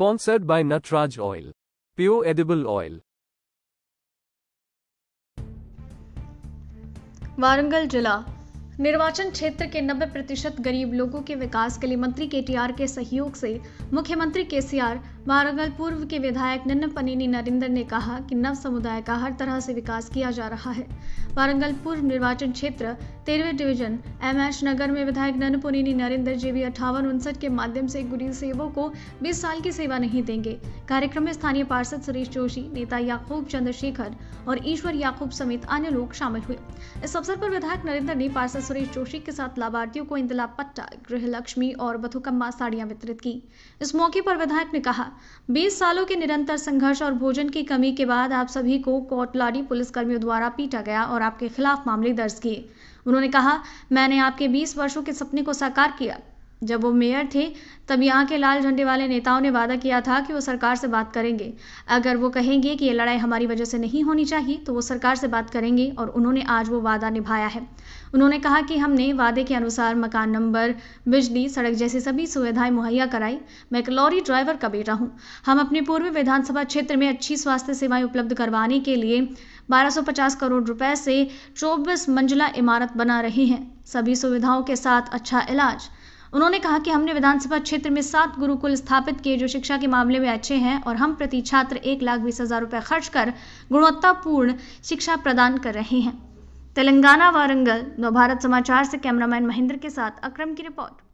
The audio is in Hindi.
Sponsored by Nutraj Oil. Pure edible oil. Warangal जिला निर्वाचन क्षेत्र के 90 प्रतिशत गरीब लोगों के विकास के लिए मंत्री केटीआर के सहयोग से मुख्यमंत्री केसीआर, वारंगल पूर्व के विधायक नन्न पनीनी नरेंद्र ने कहा कि नव समुदाय का हर तरह से विकास किया जा रहा है वारंगल पूर्व निर्वाचन क्षेत्र तेरहवें डिवीज़न एम एच नगर में विधायक नन्न पुनीनी नरेंद्र जेबी अठावन उनसठ के माध्यम से गुरी सेवों को 20 साल की सेवा नहीं देंगे। कार्यक्रम में स्थानीय पार्षद सुरेश जोशी, नेता याकूब चंद्रशेखर और ईश्वर याकूब समेत अन्य लोग शामिल हुए। इस अवसर पर विधायक नरेंद्र ने पार्षद सुरेश जोशी के साथ लाभार्थियों को इंदिला पट्टा गृह लक्ष्मी और बथुकम्मा साड़ियाँ वितरित की। इस मौके पर विधायक ने कहा 20 सालों के निरंतर संघर्ष और भोजन की कमी के बाद आप सभी को कोटलाडी पुलिसकर्मियों द्वारा पीटा गया और आपके खिलाफ मामले दर्ज किए। उन्होंने कहा, मैंने आपके 20 वर्षों के सपने को साकार किया। जब वो मेयर थे, तब यहाँ के लाल झंडे वाले नेताओं ने वादा किया था कि वो सरकार से बात करेंगे। अगर वो कहेंगे कि ये लड़ाई हमारी वजह से नहीं होनी चाहिए तो वो सरकार से बात करेंगे और उन्होंने आज वो वादा निभाया है। उन्होंने कहा कि हमने वादे के अनुसार मकान नंबर, बिजली, सड़क जैसी सभी सुविधाएँ मुहैया कराई। मैं एक लॉरी ड्राइवर का बेटा हूँ। हम अपने पूर्व विधानसभा क्षेत्र में अच्छी स्वास्थ्य सेवाएँ उपलब्ध करवाने के लिए 1250 करोड़ रुपए से 24 मंजिला इमारत बना रहे हैं। सभी सुविधाओं के साथ अच्छा इलाज। उन्होंने कहा कि हमने विधानसभा क्षेत्र में सात गुरुकुल स्थापित किए जो शिक्षा के मामले में अच्छे हैं और हम प्रति छात्र एक लाख बीस हज़ार रुपये खर्च कर गुणवत्तापूर्ण शिक्षा प्रदान कर रहे हैं। तेलंगाना वारंगल नवभारत समाचार से कैमरामैन महेंद्र के साथ अक्रम की रिपोर्ट।